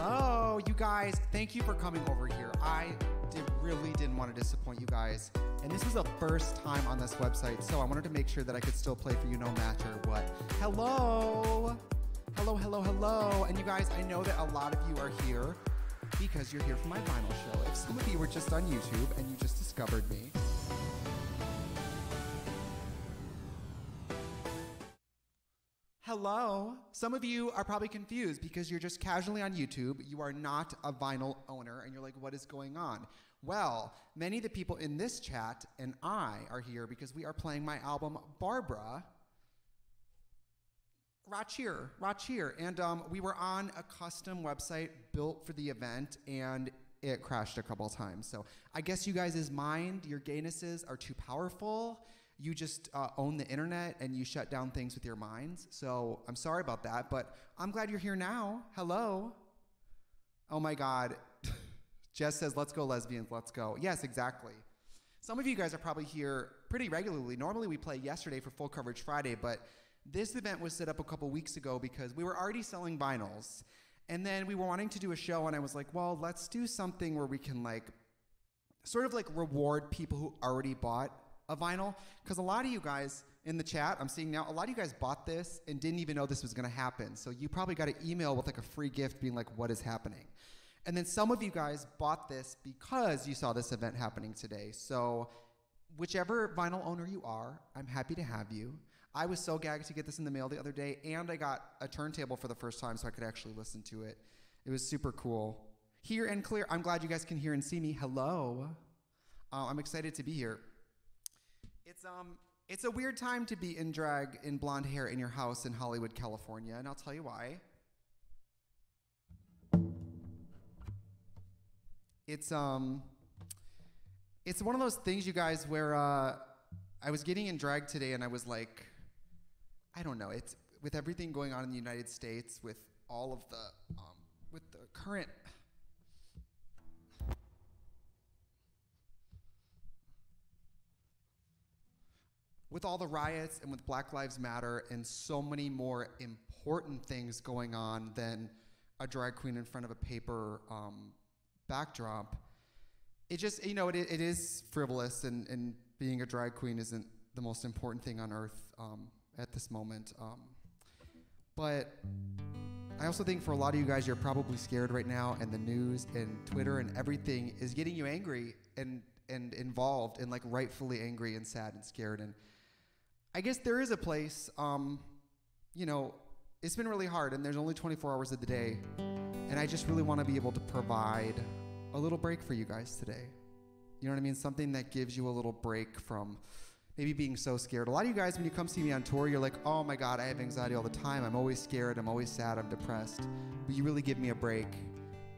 Hello, you guys. Thank you for coming over here. I did, really didn't want to disappoint you guys. And this was the first time on this website, so I wanted to make sure that I could still play for you no matter what. Hello. Hello, hello, hello. And you guys, I know that a lot of you are here because you're here for my vinyl show. If some of you were just on YouTube and you just discovered me, Hello. Some of you are probably confused because you're just casually on YouTube. You are not a vinyl owner, and you're like, what is going on? Well, many of the people in this chat and I are here because we are playing my album Barbara. Rachir, Rachir. And um, we were on a custom website built for the event, and it crashed a couple times. So I guess you guys' mind, your gaynesses are too powerful you just uh, own the internet and you shut down things with your minds. So I'm sorry about that, but I'm glad you're here now. Hello. Oh my God. Jess says, let's go, lesbians, let's go. Yes, exactly. Some of you guys are probably here pretty regularly. Normally we play yesterday for Full Coverage Friday, but this event was set up a couple weeks ago because we were already selling vinyls. And then we were wanting to do a show, and I was like, well, let's do something where we can, like, sort of like reward people who already bought a vinyl because a lot of you guys in the chat I'm seeing now a lot of you guys bought this and didn't even know this was going to happen. So you probably got an email with like a free gift being like what is happening. And then some of you guys bought this because you saw this event happening today. So whichever vinyl owner you are, I'm happy to have you. I was so gagged to get this in the mail the other day and I got a turntable for the first time so I could actually listen to it. It was super cool. Here and clear. I'm glad you guys can hear and see me. Hello. Uh, I'm excited to be here. It's um it's a weird time to be in drag in blonde hair in your house in Hollywood, California, and I'll tell you why. It's um it's one of those things you guys where uh I was getting in drag today and I was like I don't know, it's with everything going on in the United States with all of the um with the current with all the riots and with Black Lives Matter and so many more important things going on than a drag queen in front of a paper um, backdrop, it just, you know, it, it is frivolous and, and being a drag queen isn't the most important thing on earth um, at this moment. Um, but I also think for a lot of you guys, you're probably scared right now, and the news and Twitter and everything is getting you angry and and involved and like rightfully angry and sad and scared. And I guess there is a place, um, you know, it's been really hard and there's only 24 hours of the day. And I just really want to be able to provide a little break for you guys today. You know what I mean? Something that gives you a little break from maybe being so scared. A lot of you guys, when you come see me on tour, you're like, oh my God, I have anxiety all the time. I'm always scared. I'm always sad. I'm depressed. But you really give me a break.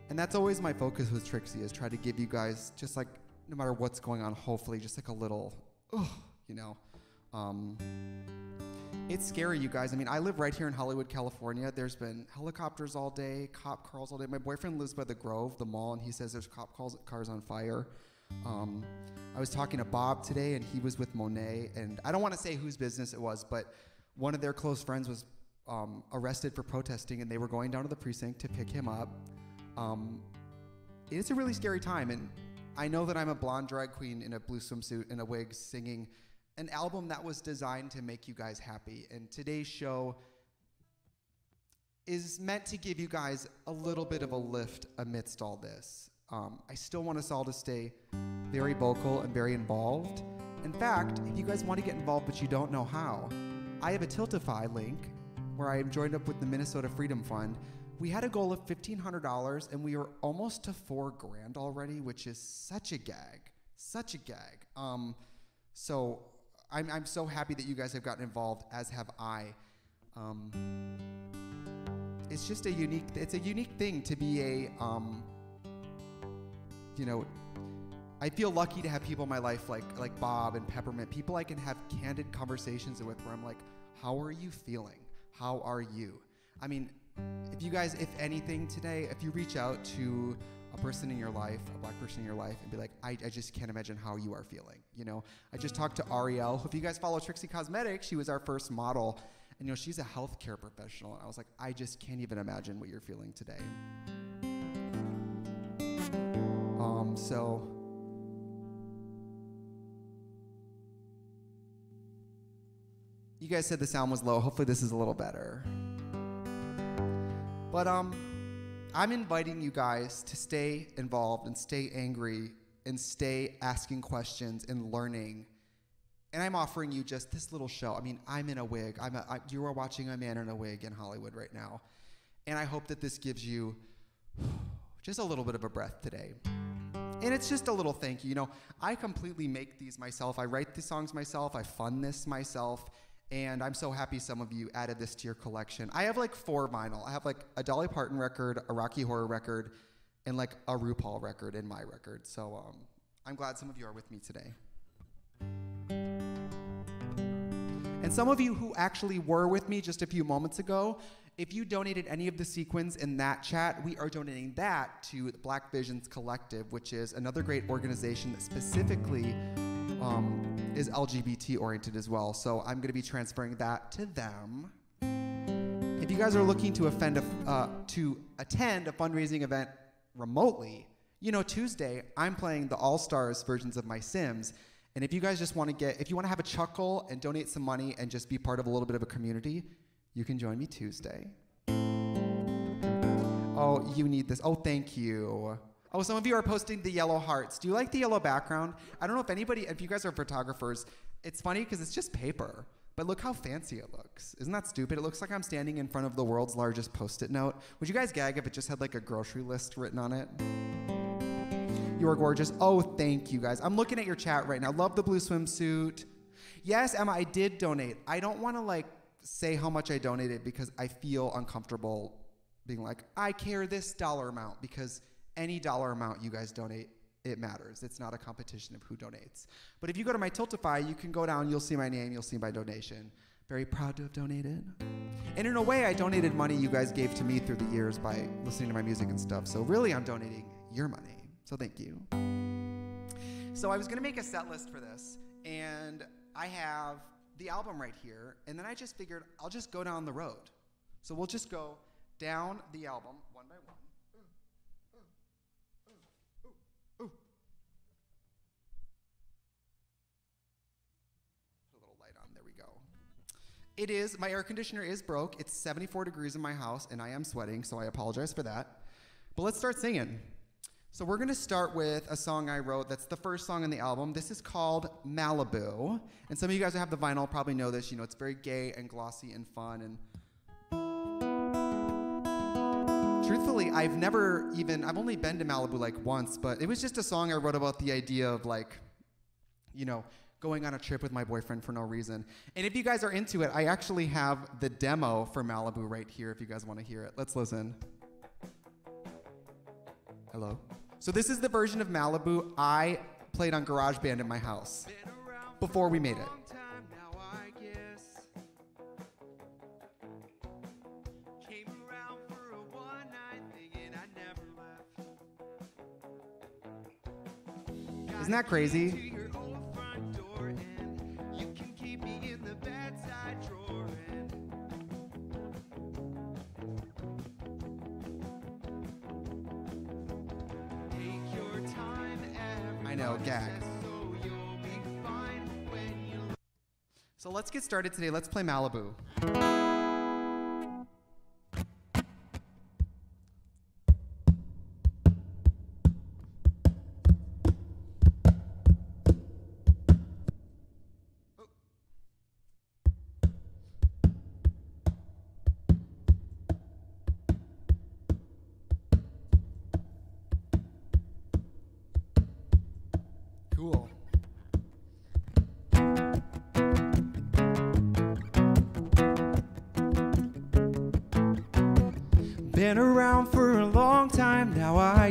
And that's always my focus with Trixie is try to give you guys just like, no matter what's going on, hopefully just like a little, oh, you know. Um, it's scary, you guys. I mean, I live right here in Hollywood, California. There's been helicopters all day, cop cars all day. My boyfriend lives by the Grove, the mall, and he says there's cop calls, cars on fire. Um, I was talking to Bob today, and he was with Monet, and I don't want to say whose business it was, but one of their close friends was um, arrested for protesting, and they were going down to the precinct to pick him up. Um, it's a really scary time, and I know that I'm a blonde drag queen in a blue swimsuit and a wig singing an album that was designed to make you guys happy. And today's show is meant to give you guys a little bit of a lift amidst all this. Um, I still want us all to stay very vocal and very involved. In fact, if you guys want to get involved but you don't know how, I have a Tiltify link where I am joined up with the Minnesota Freedom Fund. We had a goal of $1,500 and we are almost to four grand already, which is such a gag, such a gag. Um, so I'm, I'm so happy that you guys have gotten involved, as have I. Um, it's just a unique, it's a unique thing to be a, um, you know, I feel lucky to have people in my life like like Bob and Peppermint, people I can have candid conversations with where I'm like, how are you feeling? How are you? I mean, if you guys, if anything today, if you reach out to a person in your life, a black person in your life, and be like, I, I just can't imagine how you are feeling. You know, I just talked to Ariel. If you guys follow Trixie Cosmetics, she was our first model, and you know, she's a healthcare professional. And I was like, I just can't even imagine what you're feeling today. Um, so. You guys said the sound was low. Hopefully, this is a little better. But um, I'm inviting you guys to stay involved and stay angry and stay asking questions and learning. And I'm offering you just this little show. I mean, I'm in a wig. I'm a, I, you are watching a man in a wig in Hollywood right now. And I hope that this gives you just a little bit of a breath today. And it's just a little thank you. You know, I completely make these myself. I write the songs myself. I fund this myself. And I'm so happy some of you added this to your collection. I have like four vinyl. I have like a Dolly Parton record, a Rocky Horror record, and like a RuPaul record in my record. So um, I'm glad some of you are with me today. And some of you who actually were with me just a few moments ago, if you donated any of the sequins in that chat, we are donating that to Black Visions Collective, which is another great organization that specifically um, is LGBT oriented as well. So I'm going to be transferring that to them. If you guys are looking to, a, uh, to attend a fundraising event remotely, you know, Tuesday, I'm playing the All Stars versions of My Sims. And if you guys just want to get, if you want to have a chuckle and donate some money and just be part of a little bit of a community, you can join me Tuesday. Oh, you need this. Oh, thank you. Oh, some of you are posting the yellow hearts. Do you like the yellow background? I don't know if anybody, if you guys are photographers, it's funny because it's just paper. But look how fancy it looks. Isn't that stupid? It looks like I'm standing in front of the world's largest post it note. Would you guys gag if it just had like a grocery list written on it? You are gorgeous. Oh, thank you guys. I'm looking at your chat right now. Love the blue swimsuit. Yes, Emma, I did donate. I don't want to like say how much I donated because I feel uncomfortable being like, I care this dollar amount because any dollar amount you guys donate, it matters. It's not a competition of who donates. But if you go to my Tiltify, you can go down, you'll see my name, you'll see my donation. Very proud to have donated. And in a way, I donated money you guys gave to me through the years by listening to my music and stuff. So really, I'm donating your money. So thank you. So I was gonna make a set list for this, and I have the album right here, and then I just figured I'll just go down the road. So we'll just go down the album one by one. Put a little light on. There we go. It is, my air conditioner is broke. It's 74 degrees in my house, and I am sweating, so I apologize for that. But let's start singing. So we're going to start with a song I wrote that's the first song in the album. This is called Malibu. And some of you guys who have the vinyl probably know this. You know, it's very gay and glossy and fun. And truthfully, I've never even, I've only been to Malibu like once, but it was just a song I wrote about the idea of like, you know, going on a trip with my boyfriend for no reason. And if you guys are into it, I actually have the demo for Malibu right here if you guys want to hear it. Let's listen. Hello? So this is the version of Malibu I played on GarageBand in my house before we made it. Isn't that crazy? Gag. So let's get started today. Let's play Malibu.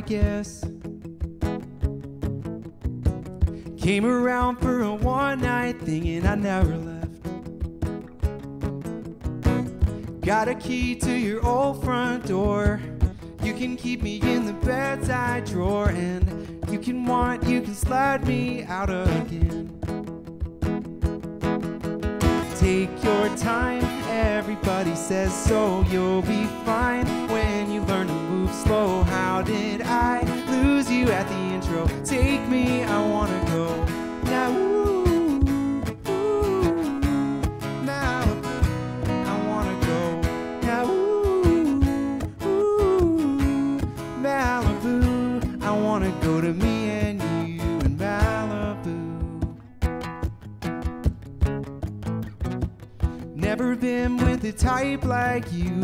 Guess. Came around for a one night thing and I never left. Got a key to your old front door. You can keep me in the bedside drawer and you can want, you can slide me out again. Take your time, everybody says so, you'll be fine slow. How did I lose you at the intro. Take me, I wanna go. Now, I wanna go. Now, Malibu, I wanna go to me and you in Malibu. Never been with a type like you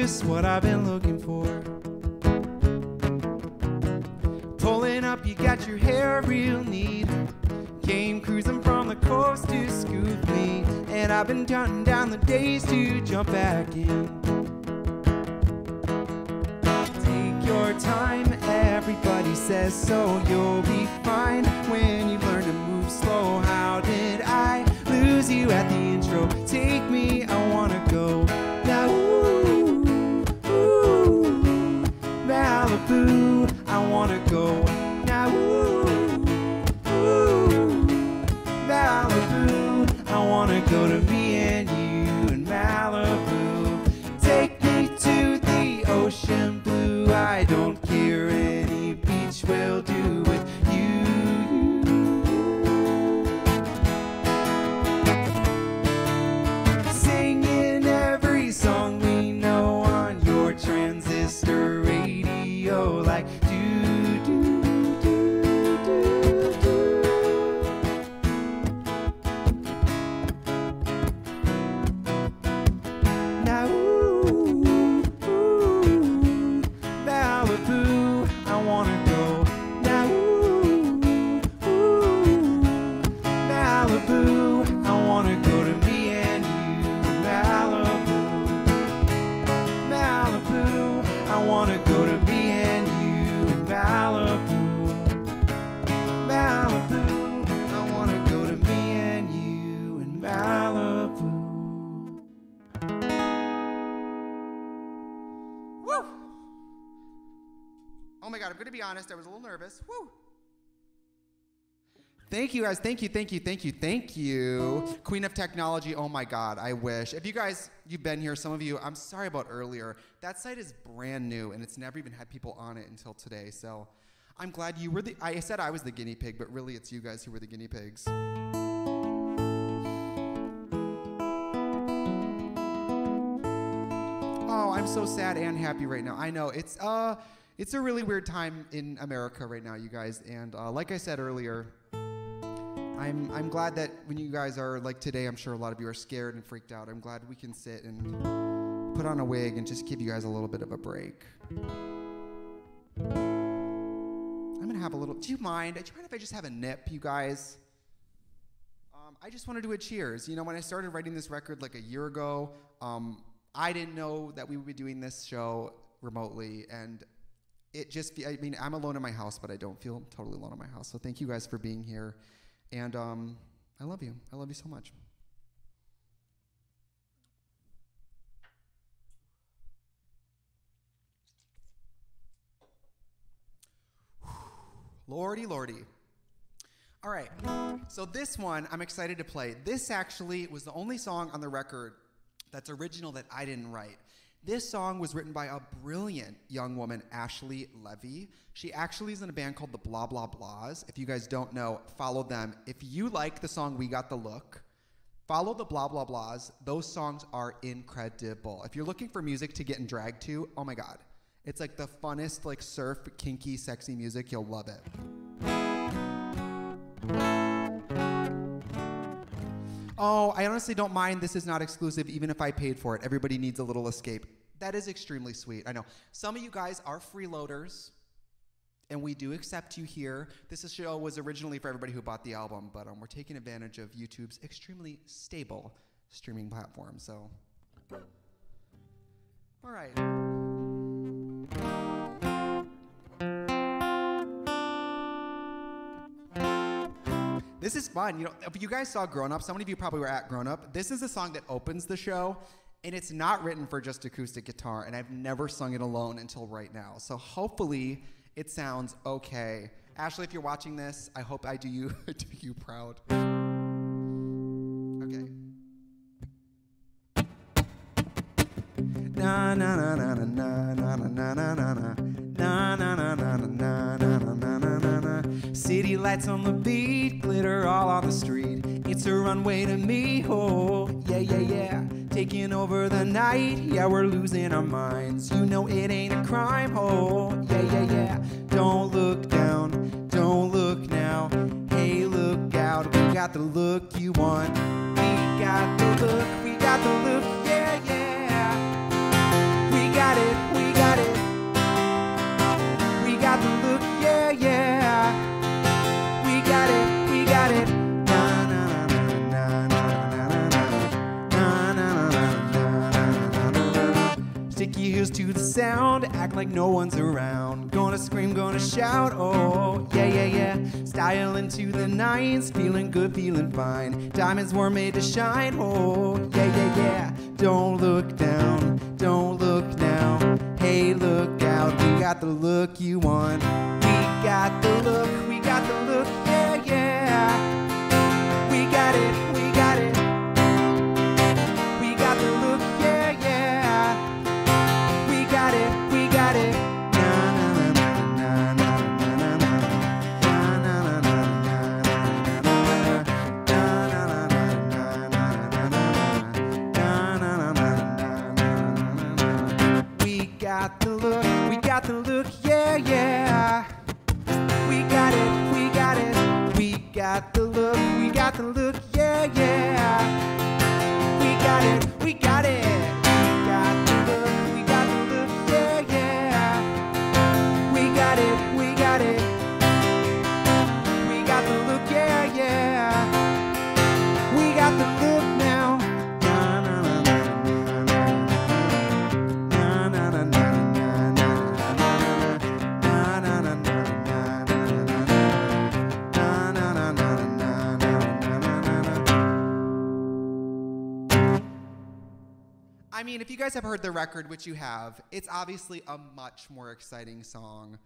just what I've been looking for. Pulling up, you got your hair real neat. Came cruising from the coast to scoop me. And I've been counting down the days to jump back in. God, I'm gonna be honest, I was a little nervous. Woo! Thank you guys, thank you, thank you, thank you, thank you. Queen of Technology, oh my god, I wish. If you guys, you've been here, some of you, I'm sorry about earlier. That site is brand new and it's never even had people on it until today, so I'm glad you were the, I said I was the guinea pig, but really it's you guys who were the guinea pigs. Oh, I'm so sad and happy right now. I know it's uh, it's a really weird time in America right now, you guys. And uh, like I said earlier, I'm I'm glad that when you guys are like today, I'm sure a lot of you are scared and freaked out. I'm glad we can sit and put on a wig and just give you guys a little bit of a break. I'm gonna have a little. Do you mind? Do you mind if I just have a nip, you guys? Um, I just want to do a cheers. You know, when I started writing this record like a year ago, um, I didn't know that we would be doing this show remotely, and it just. I mean, I'm alone in my house, but I don't feel totally alone in my house. So thank you guys for being here, and um, I love you. I love you so much. Lordy, lordy. All right. So this one I'm excited to play. This actually was the only song on the record that's original that I didn't write. This song was written by a brilliant young woman, Ashley Levy. She actually is in a band called the Blah Blah Blahs. If you guys don't know, follow them. If you like the song We Got the Look, follow the Blah Blah Blahs. Those songs are incredible. If you're looking for music to get in drag to, oh my god. It's like the funnest, like surf, kinky, sexy music. You'll love it. Oh, I honestly don't mind. This is not exclusive, even if I paid for it. Everybody needs a little escape. That is extremely sweet. I know. Some of you guys are freeloaders, and we do accept you here. This is- show was originally for everybody who bought the album, but um, we're taking advantage of YouTube's extremely stable streaming platform. So, all right. This is fun. You know, if you guys saw Grown Up, so many of you probably were at Grown Up. This is a song that opens the show, and it's not written for just acoustic guitar, and I've never sung it alone until right now. So hopefully it sounds okay. Ashley, if you're watching this, I hope I do you do you proud. Okay. Na na na na na na na na na na na. Na na na na. City lights on the beat, glitter all on the street. It's a runway to me, oh yeah yeah yeah. Taking over the night, yeah we're losing our minds. You know it ain't a crime, oh yeah yeah yeah. Don't look down, don't look now. Hey look out, we got the look you want. We got the look, we got the look, To the sound, act like no one's around. Gonna scream, gonna shout, oh yeah yeah yeah. Style into the nines, feeling good, feeling fine. Diamonds were made to shine, oh yeah yeah yeah. Don't look down, don't look now. Hey, look out, we got the look you want. We got the look, we got the look, yeah, yeah. We got it. Guys have heard the record, which you have, it's obviously a much more exciting song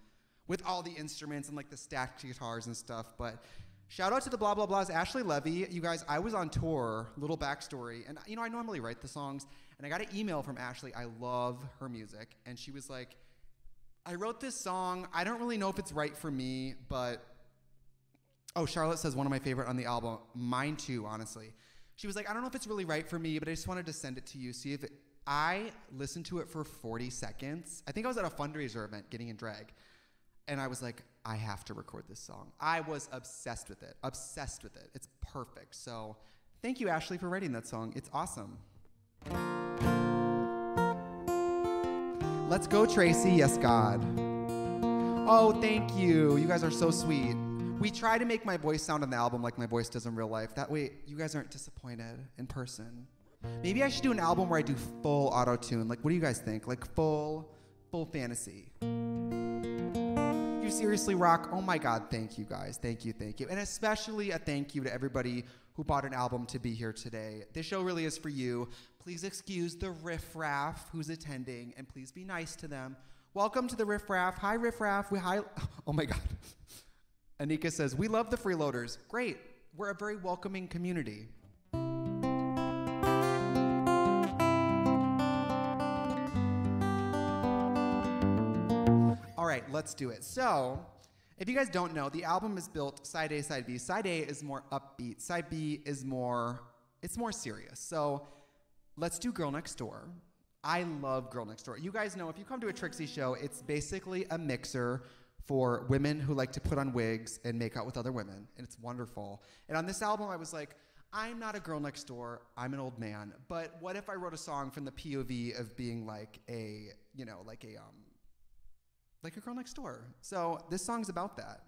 with all the instruments and like the stacked guitars and stuff. But shout out to the blah blah blahs, Ashley Levy. You guys, I was on tour, little backstory, and you know, I normally write the songs, and I got an email from Ashley. I love her music, and she was like, I wrote this song. I don't really know if it's right for me, but Oh, Charlotte says one of my favorite on the album. Mine too, honestly. She was like, I don't know if it's really right for me, but I just wanted to send it to you. See if it. I listened to it for 40 seconds. I think I was at a fundraiser event getting in drag. And I was like, I have to record this song. I was obsessed with it. Obsessed with it. It's perfect. So thank you, Ashley, for writing that song. It's awesome. Let's go, Tracy. Yes, God. Oh, thank you. You guys are so sweet. We try to make my voice sound on the album like my voice does in real life. That way, you guys aren't disappointed in person. Maybe I should do an album where I do full auto tune. Like, what do you guys think? Like, full, full fantasy. You seriously rock. Oh my God, thank you guys. Thank you, thank you. And especially a thank you to everybody who bought an album to be here today. This show really is for you. Please excuse the riffraff who's attending and please be nice to them. Welcome to the riffraff. Hi, riffraff. We hi. Oh my God. Anika says, We love the freeloaders. Great. We're a very welcoming community. Right, let's do it. So, if you guys don't know, the album is built side A, side B. Side A is more upbeat. Side B is more, it's more serious. So, let's do Girl Next Door. I love Girl Next Door. You guys know if you come to a Trixie show, it's basically a mixer for women who like to put on wigs and make out with other women, and it's wonderful. And on this album, I was like, I'm not a girl next door. I'm an old man. But what if I wrote a song from the POV of being like a, you know, like a um, like a girl next door? So this song's about that.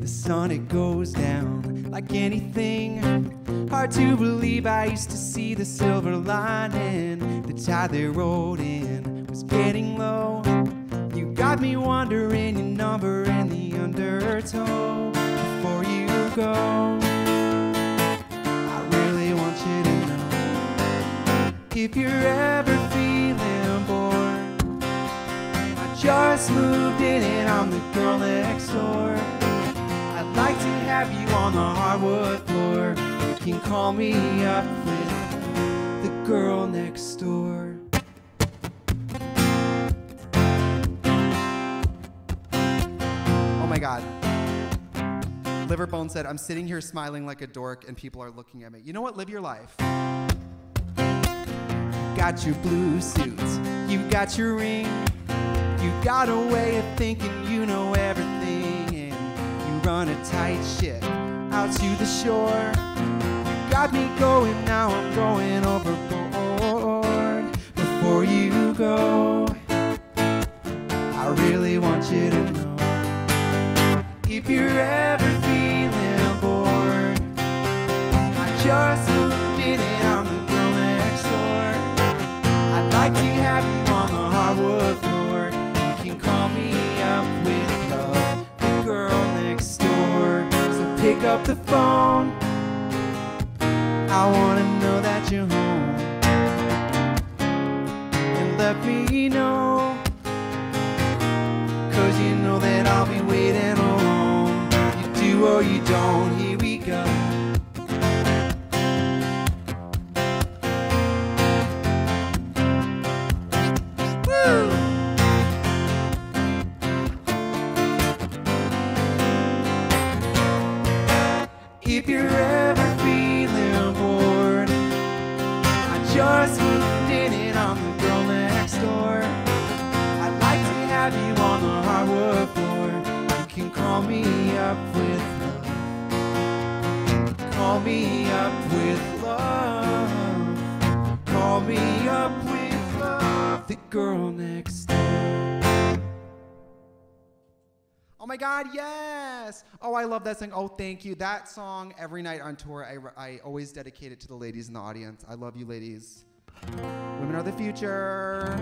The sun it goes down like anything. Hard to believe I used to see the silver lining. The tide they rolled in was getting low. You got me wondering your number in the undertow before you go. I really want you to know If you're ever feeling bored, I just moved in and I'm the girl next door. I'd like to have you on the hardwood floor. You can call me up with the girl next door. God. Liverbone said, I'm sitting here smiling like a dork and people are looking at me. You know what? Live your life. Got your blue suits, you got your ring, you got a way of thinking you know everything, and you run a tight ship out to the shore. You got me going, now I'm going overboard. Before you go, I really want you to know if you're ever feeling bored. I just in and I'm the girl next door. I'd like to have you on the hardwood floor. You can call me up with love, the girl next door. So pick up the phone. I wanna know that you're home. And let me know. Cause you know that I'll be waiting or you don't, me up with love. Call me up with love. The girl next door. Oh my God, yes! Oh, I love that song. Oh, thank you. That song, every night on tour, I, I always dedicate it to the ladies in the audience. I love you, ladies. Women are the future.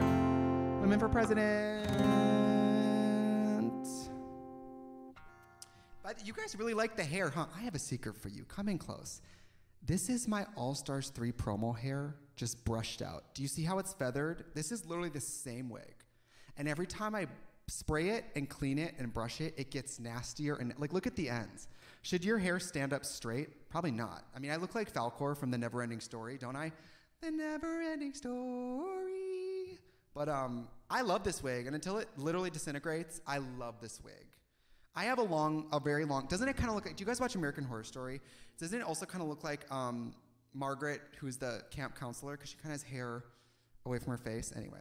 Women for president. But you guys really like the hair, huh? I have a secret for you. Come in close. This is my All Stars 3 promo hair, just brushed out. Do you see how it's feathered? This is literally the same wig. And every time I spray it and clean it and brush it, it gets nastier. And like, look at the ends. Should your hair stand up straight? Probably not. I mean, I look like Falkor from The Never Ending Story, don't I? The Never Ending Story. But um, I love this wig, and until it literally disintegrates, I love this wig. I have a long, a very long. Doesn't it kind of look like? Do you guys watch American Horror Story? Doesn't it also kind of look like um, Margaret, who's the camp counselor, because she kind of has hair away from her face? Anyway.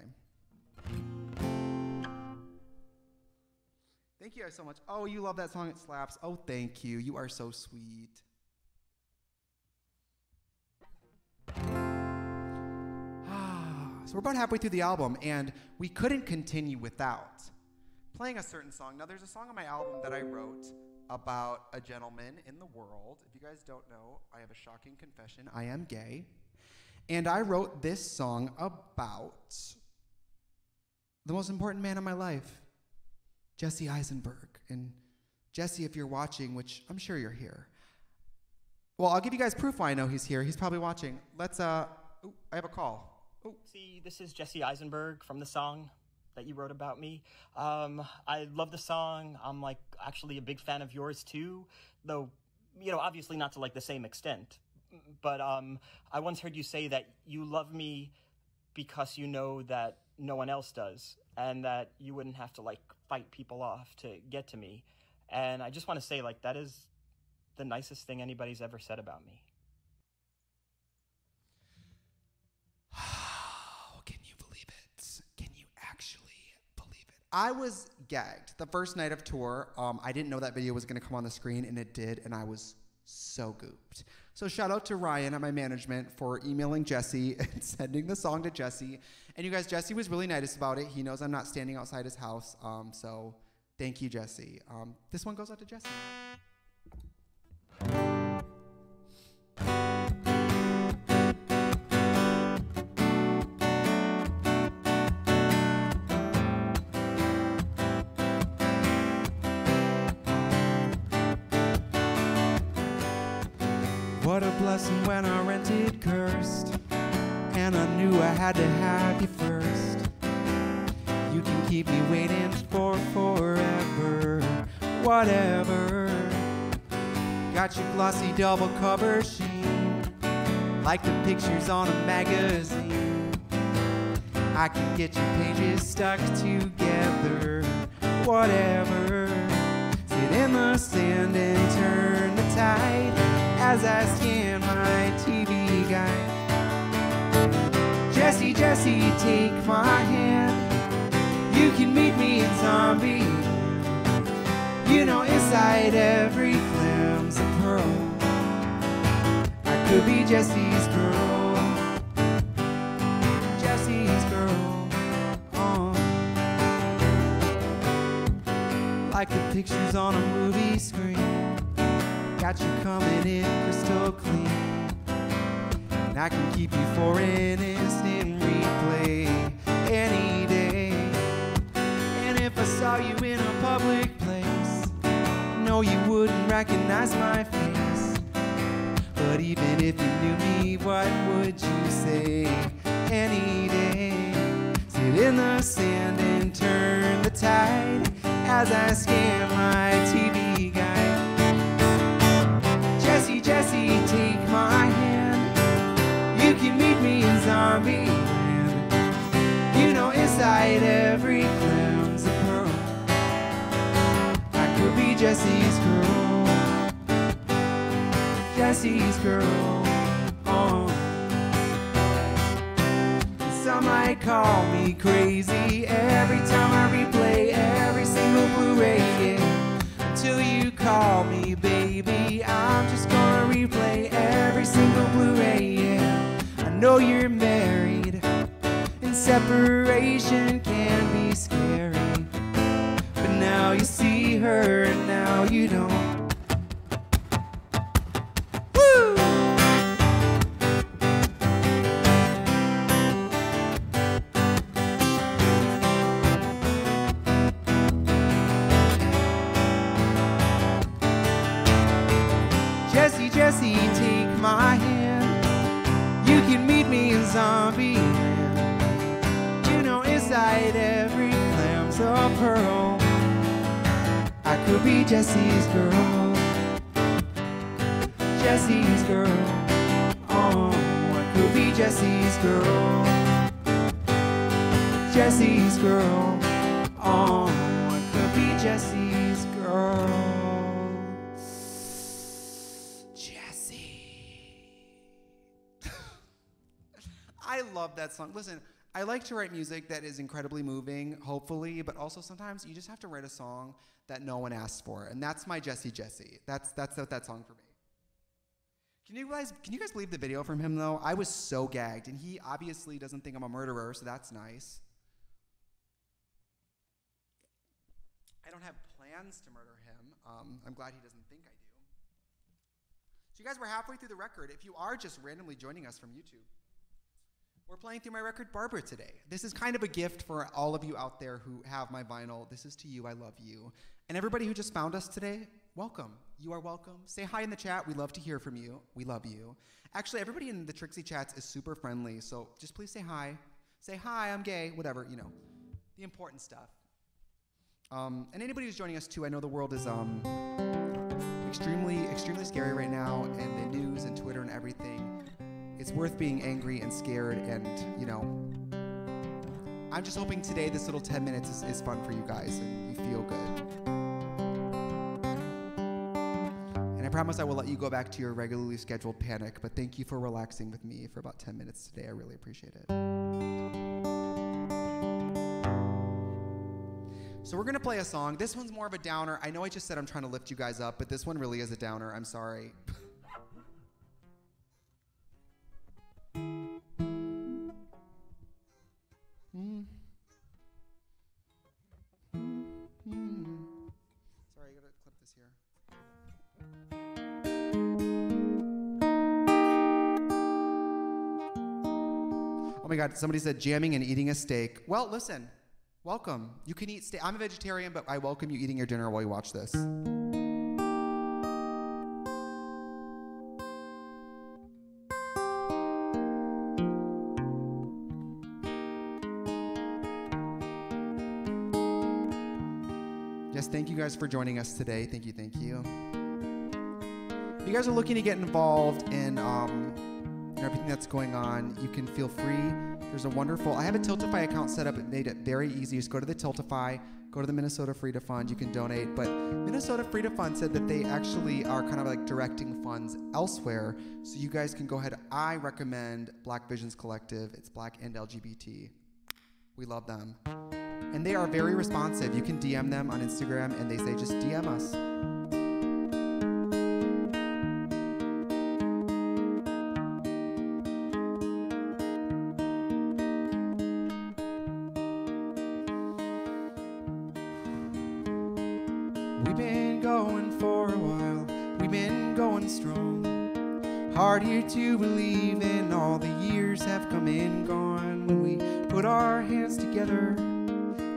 Thank you guys so much. Oh, you love that song. It slaps. Oh, thank you. You are so sweet. so we're about halfway through the album, and we couldn't continue without playing a certain song. Now, there's a song on my album that I wrote about a gentleman in the world. If you guys don't know, I have a shocking confession. I am gay. And I wrote this song about the most important man in my life, Jesse Eisenberg. And Jesse, if you're watching, which I'm sure you're here. Well, I'll give you guys proof why I know he's here. He's probably watching. Let's, uh, ooh, I have a call. Ooh. See, this is Jesse Eisenberg from the song that you wrote about me. Um, I love the song. I'm like actually a big fan of yours too, though, you know, obviously not to like the same extent. But um, I once heard you say that you love me because you know that no one else does, and that you wouldn't have to like fight people off to get to me. And I just want to say, like, that is the nicest thing anybody's ever said about me. Oh, can you believe it? Can you actually believe it? I was gagged the first night of tour. Um, I didn't know that video was going to come on the screen, and it did, and I was so gooped. So shout out to Ryan at my management for emailing Jesse and sending the song to Jesse. And you guys, Jesse was really nice about it. He knows I'm not standing outside his house, um, so thank you, Jesse. Um, this one goes out to Jesse. What when our rented cursed and I knew I had to have you first. You can keep me waiting for forever, whatever. Got your glossy double cover sheen, like the pictures on a magazine. I can get your pages stuck together, whatever. Sit in the sand and turn the tide as I scan my TV guide. Jesse, Jesse, take my hand. You can meet me in zombie. You know, inside every clam's a pearl. I could be Jesse's girl. Jesse's girl. Oh. Like the pictures on a movie screen. Got you coming in crystal clean. And I can keep you for an instant replay any day. And if I saw you in a public place, no, you wouldn't recognize my face. But even if you knew me, what would you say? Any day, sit in the sand and turn the tide as I scan my TV guide. Jesse, take my hand. You can meet me in zombie land. You know, inside every clown's a pearl. I could be Jesse's girl. Jesse's girl. Oh. Some might call me crazy every time I replay every single Blu-ray. Yeah. Until you call me baby, I'm just gonna replay every single Blu-ray. Yeah. I know you're married, and separation can be scary. But now you see her, and now you don't. Jesse's girl. Oh, I could be Jesse's girl. Jesse. I love that song. Listen, I like to write music that is incredibly moving, hopefully, but also sometimes you just have to write a song that no one asks for, and that's my Jesse Jesse. That's that's what that song for me. Can you guys can you guys believe the video from him though? I was so gagged, and he obviously doesn't think I'm a murderer, so that's nice. I don't have plans to murder him. Um, I'm glad he doesn't think I do. So you guys we're halfway through the record. If you are just randomly joining us from YouTube, we're playing through my record Barbara today. This is kind of a gift for all of you out there who have my vinyl. This is to you. I love you. And everybody who just found us today, welcome. You are welcome. Say hi in the chat. We love to hear from you. We love you. Actually, everybody in the Trixie chats is super friendly, so just please say hi. Say hi, I'm gay, whatever, you know, the important stuff. Um, and anybody who's joining us too, I know the world is um, extremely, extremely scary right now, and the news and Twitter and everything. It's worth being angry and scared, and you know, I'm just hoping today this little 10 minutes is, is fun for you guys and you feel good. And I promise I will let you go back to your regularly scheduled panic, but thank you for relaxing with me for about 10 minutes today. I really appreciate it. So we're gonna play a song. This one's more of a downer. I know I just said I'm trying to lift you guys up, but this one really is a downer. I'm sorry. Sorry, I gotta clip this here. Oh my God, somebody said jamming and eating a steak. Well, listen, Welcome. You can eat. Sta- I'm a vegetarian, but I welcome you eating your dinner while you watch this. Yes, thank you guys for joining us today. Thank you, thank you. If you guys are looking to get involved in um, everything that's going on, you can feel free there's a wonderful, I have a Tiltify account set up. It made it very easy. Just go to the Tiltify, go to the Minnesota Freedom Fund. You can donate. But Minnesota Freedom Fund said that they actually are kind of like directing funds elsewhere. So you guys can go ahead. I recommend Black Visions Collective. It's black and LGBT. We love them. And they are very responsive. You can DM them on Instagram and they say, just DM us. We've been going for a while, we've been going strong. Hard here to believe in all the years have come and gone when we put our hands together,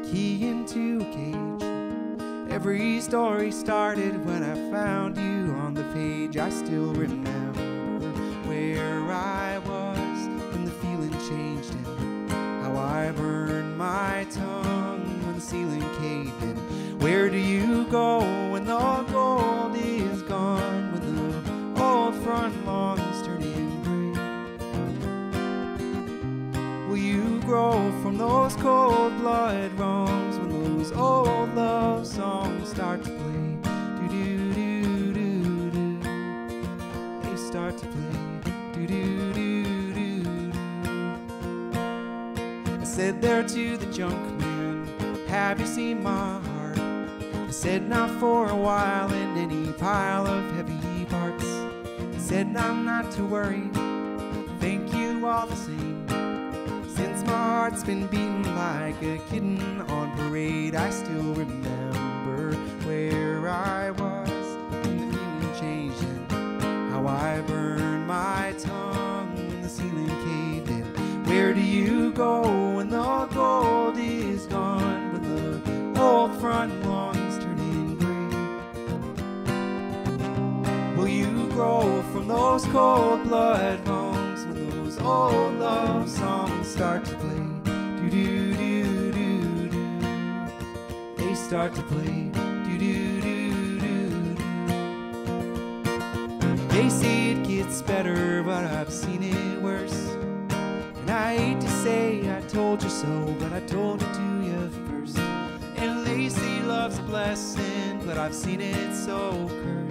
key into a cage. Every story started when I found you on the page. I still remember where I was when the feeling changed and how I burned my tongue when the ceiling. Where do you go when the gold is gone? When the old front lawn is turning gray? Will you grow from those cold blood wrongs when those old love songs start to play? Do do do do do. They start to play. Do do do do do. I said there to the junk man, Have you seen my said not for a while in any pile of heavy parts. Said I'm not to worry. Thank you all the same. Since my heart's been beating like a kitten on parade, I still remember where I was when the feeling changed and how I burned my tongue when the ceiling caved in. Where do you go when the gold is gone? When the old front grow from those cold blood homes when those old love songs start to play? Do do do do do. They start to play. Do do do do do. They say it gets better, but I've seen it worse. And I hate to say I told you so, but I told it to you first. And say love's a blessing, but I've seen it so cursed.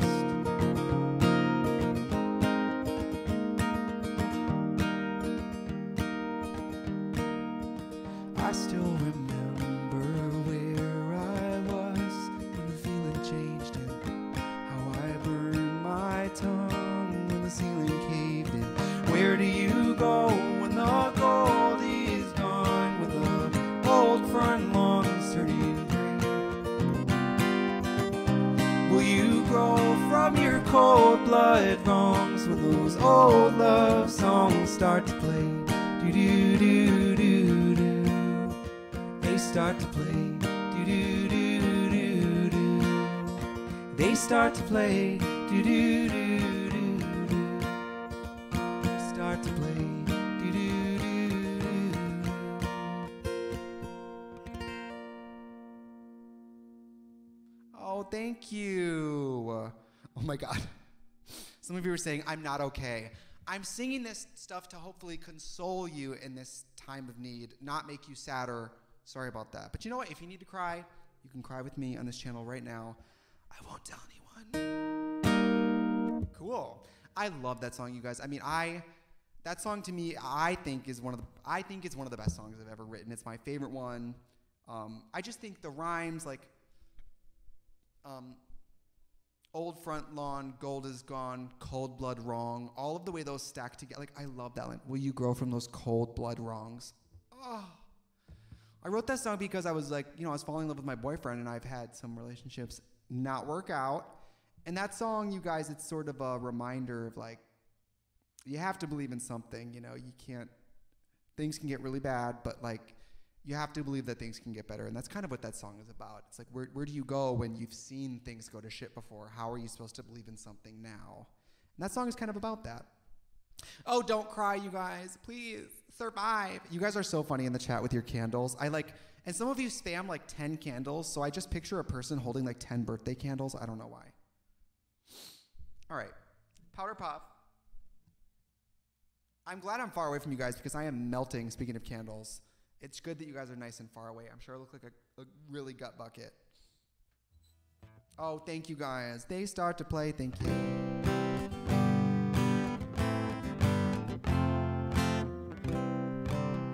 Some of you were saying, I'm not okay. I'm singing this stuff to hopefully console you in this time of need, not make you sadder. Sorry about that. But you know what? If you need to cry, you can cry with me on this channel right now. I won't tell anyone. Cool. I love that song, you guys. I mean, I that song to me, I think is one of the I think it's one of the best songs I've ever written. It's my favorite one. Um, I just think the rhymes, like um, old front lawn, gold is gone, cold blood wrong. All of the way those stack together. Like I love that line. Will you grow from those cold blood wrongs? Oh. I wrote that song because I was like, you know, I was falling in love with my boyfriend, and I've had some relationships not work out. And that song, you guys, it's sort of a reminder of like, you have to believe in something. You know, you can't. Things can get really bad, but like, you have to believe that things can get better. And that's kind of what that song is about. It's like, where, where do you go when you've seen things go to shit before? How are you supposed to believe in something now? And that song is kind of about that. Oh, don't cry, you guys. Please survive. You guys are so funny in the chat with your candles. I like, and some of you spam like 10 candles, so I just picture a person holding like 10 birthday candles. I don't know why. All right, Powder Puff. I'm glad I'm far away from you guys because I am melting, speaking of candles. It's good that you guys are nice and far away. I'm sure I look like a, a really gut bucket. Oh, thank you guys. They start to play. Thank you.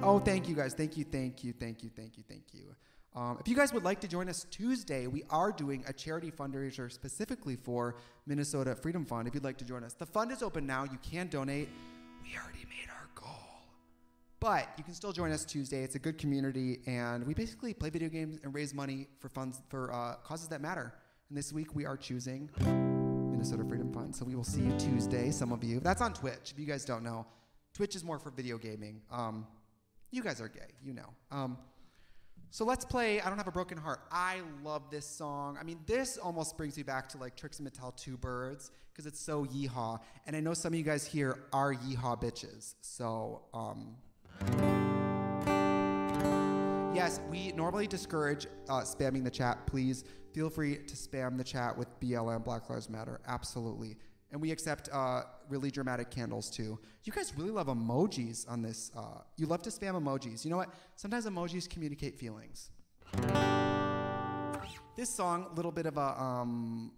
Oh, thank you guys. Thank you, thank you, thank you, thank you, thank you. Um, if you guys would like to join us Tuesday, we are doing a charity fundraiser specifically for Minnesota Freedom Fund. If you'd like to join us, the fund is open now. You can donate. We already made our. But you can still join us Tuesday. It's a good community, and we basically play video games and raise money for funds for uh, causes that matter. And this week we are choosing Minnesota Freedom Fund. So we will see you Tuesday, some of you. That's on Twitch. If you guys don't know, Twitch is more for video gaming. Um, you guys are gay, you know. Um, so let's play I Don't Have a Broken Heart. I love this song. I mean, this almost brings me back to like Trixie Mattel Two Birds because it's so yeehaw. And I know some of you guys here are yeehaw bitches. So, um, yes, we normally discourage uh, spamming the chat. Please feel free to spam the chat with BLM Black Lives Matter. Absolutely. And we accept uh, really dramatic candles too. You guys really love emojis on this. Uh, you love to spam emojis. You know what? Sometimes emojis communicate feelings. This song, a little bit of a, um,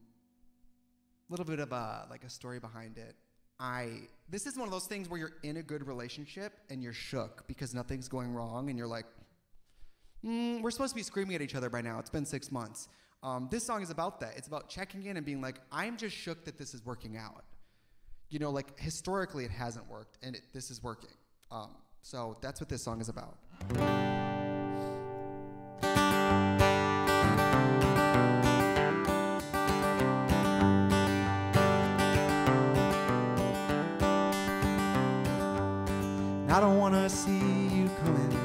little bit of a like a story behind it. I this is one of those things where you're in a good relationship and you're shook because nothing's going wrong and you're like, mm, we're supposed to be screaming at each other by now. It's been six months. Um, this song is about that. It's about checking in and being like, I'm just shook that this is working out. You know, like historically it hasn't worked, and it, this is working. Um, so that's what this song is about. I don't wanna see you coming.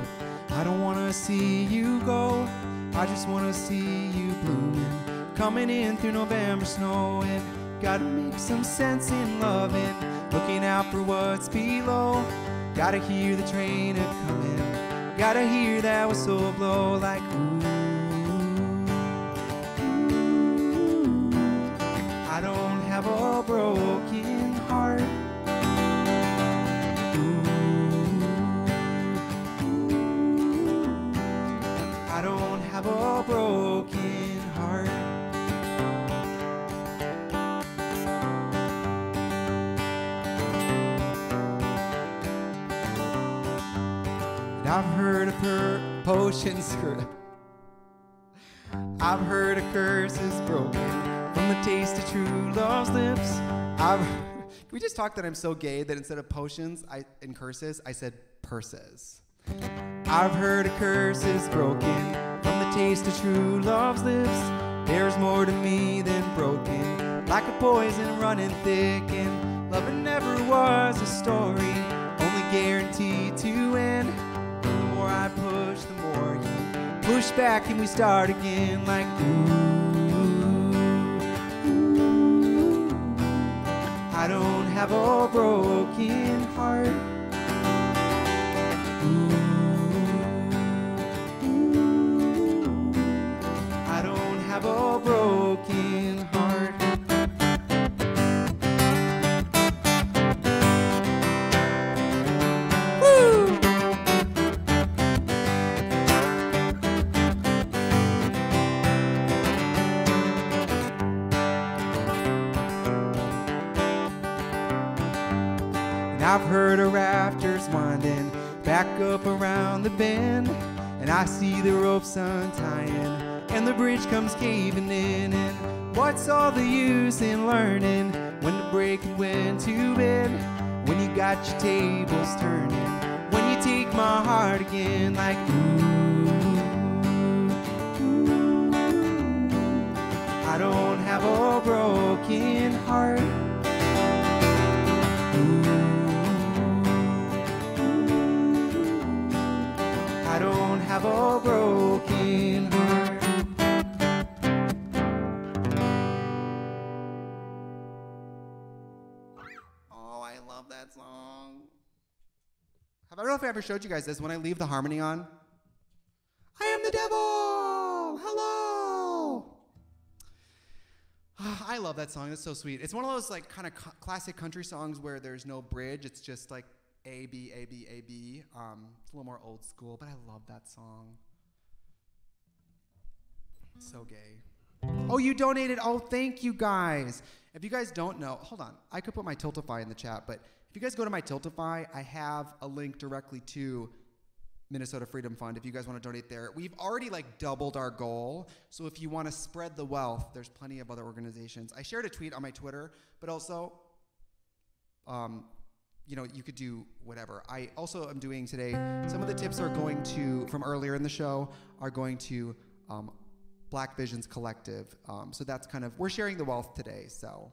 I don't wanna see you go. I just wanna see you blooming. Coming in through November snowing. Gotta make some sense in loving. Looking out for what's below. Gotta hear the train a coming. Gotta hear that whistle blow like I've heard a curse is broken from the taste of true love's lips. I've. Can we just talk that I'm so gay that instead of potions I, and curses, I said purses? I've heard a curse is broken from the taste of true love's lips. There's more to me than broken, like a poison running thick. And loving never was a story, only guaranteed to end. I push, the more you push back, and we start again like ooh. ooh. I don't have a broken heart. Ooh, I don't have a broken I've heard of rafters winding back up around the bend. And I see the ropes untying, and the bridge comes caving in. And what's all the use in learning when to break and when to bend? When you got your tables turning, when you take my heart again, like ooh. ooh. I don't have a broken heart. Have a broken heart. Oh, I love that song. I don't know if I ever showed you guys this. When I leave the harmony on, I am the devil. Hello. Ah, I love that song. It's so sweet. It's one of those like kind of classic country songs where there's no bridge. It's just like A B A B A B. Um, it's a little more old school, but I love that song. So gay. Oh, you donated. Oh, thank you guys. If you guys don't know, hold on. I could put my Tiltify in the chat, but if you guys go to my Tiltify, I have a link directly to Minnesota Freedom Fund if you guys want to donate there. We've already like doubled our goal. So if you want to spread the wealth, there's plenty of other organizations. I shared a tweet on my Twitter, but also um, you know, you could do whatever. I also am doing today. Some of the tips are going to from earlier in the show are going to um, Black Visions Collective. Um, so that's kind of we're sharing the wealth today. So.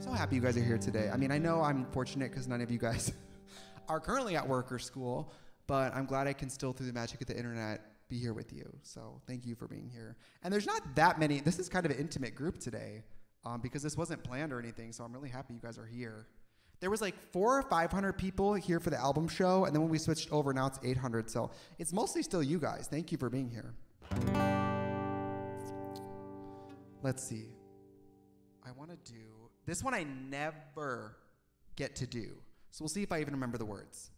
So happy you guys are here today. I mean, I know I'm fortunate because none of you guys are currently at work or school, but I'm glad I can still, through the magic of the internet, be here with you. So thank you for being here. And there's not that many. This is kind of an intimate group today um, because this wasn't planned or anything. So I'm really happy you guys are here. There was like four or 500 people here for the album show, and then when we switched over, now it's 800. So it's mostly still you guys. Thank you for being here. Let's see. I want to do this one. I never get to do. So we'll see if I even remember the words.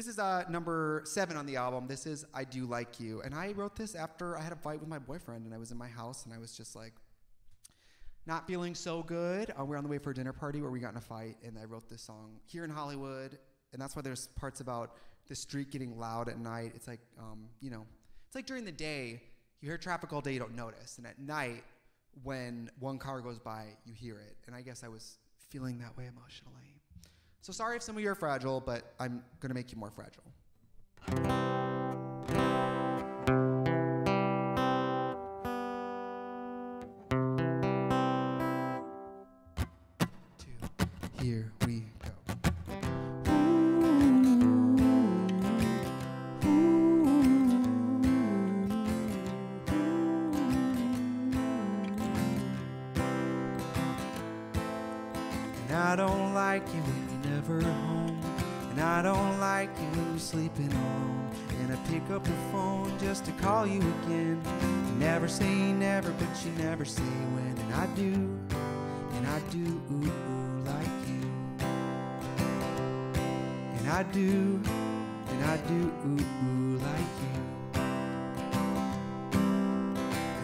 This is uh, number seven on the album. This is I Do Like You. And I wrote this after I had a fight with my boyfriend, and I was in my house, and I was just like, not feeling so good. Uh, we are on the way for a dinner party where we got in a fight, and I wrote this song here in Hollywood. And that's why there's parts about the street getting loud at night. It's like, um, you know, it's like during the day, you hear traffic all day, you don't notice. And at night, when one car goes by, you hear it. And I guess I was feeling that way emotionally. So sorry if some of you are fragile, but I'm going to make you more fragile.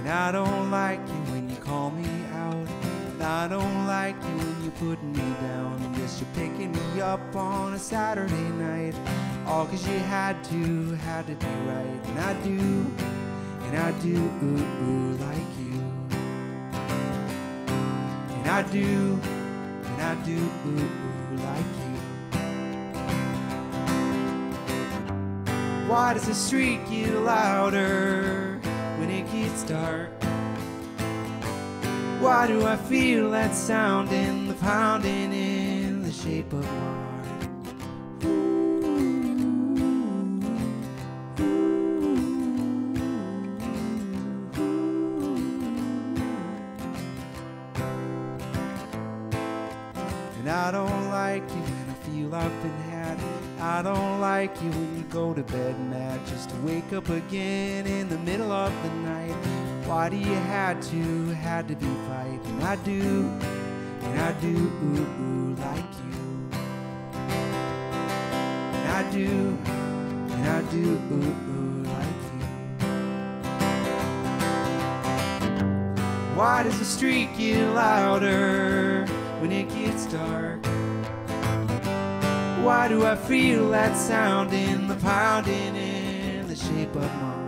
And I don't like you when you call me out. And I don't like you when you're putting me down. And yes, you're picking me up on a Saturday night. All cause you had to, had to be right. And I do, and I do, ooh, ooh, like you. And I do, and I do, ooh, ooh, like you. Why does the street get louder when it gets dark? Why do I feel that sound in the pounding in the shape of my like you when you go to bed mad just to wake up again in the middle of the night. Why do you had to, had to be fight? And I do, and I do, ooh, ooh, like you. And I do, and I do, ooh, ooh, like you. Why does the street get louder when it gets dark? Why do I feel that sound in the pounding in the shape of my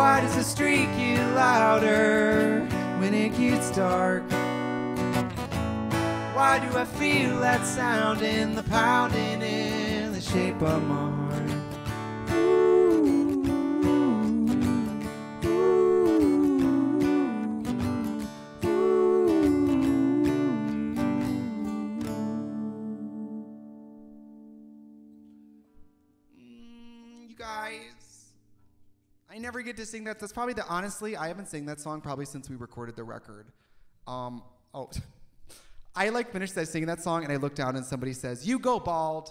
Why does the street get louder when it gets dark? Why do I feel that sound in the pounding in the shape of my heart? Get to sing that. That's probably the honestly, I haven't sang that song probably since we recorded the record. Um, oh, I like finished that singing that song and I look down and somebody says, "You go bald."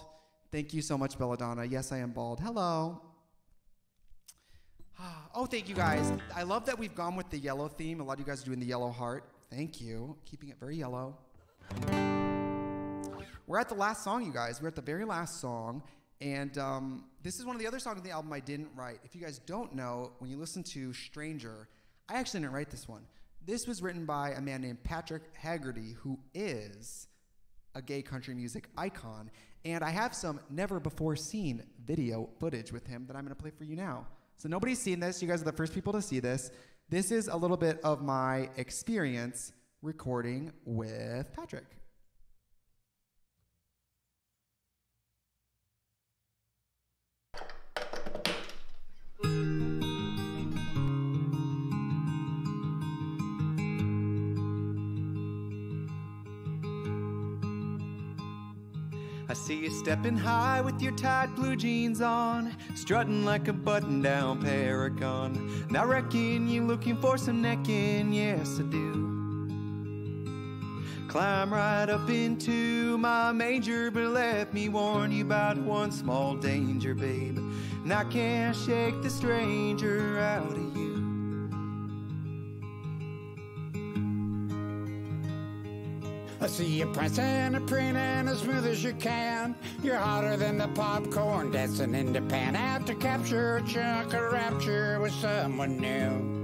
Thank you so much, Belladonna. Yes, I am bald. Hello. Oh, thank you guys. I love that we've gone with the yellow theme. A lot of you guys are doing the yellow heart. Thank you. Keeping it very yellow. We're at the last song, you guys. We're at the very last song. And um, this is one of the other songs on the album I didn't write. If you guys don't know, when you listen to Stranger, I actually didn't write this one. This was written by a man named Patrick Haggerty, who is a gay country music icon. And I have some never before seen video footage with him that I'm going to play for you now. So nobody's seen this. You guys are the first people to see this. This is a little bit of my experience recording with Patrick. See you stepping high with your tight blue jeans on, strutting like a button down paragon. And I reckon you're looking for some necking, yes, I do. Climb right up into my manger, but let me warn you about one small danger, babe. And I can't shake the stranger out of you. See you prancing and preening as smooth as you can. You're hotter than the popcorn dancing in the pan. After capture a chunk of rapture with someone new.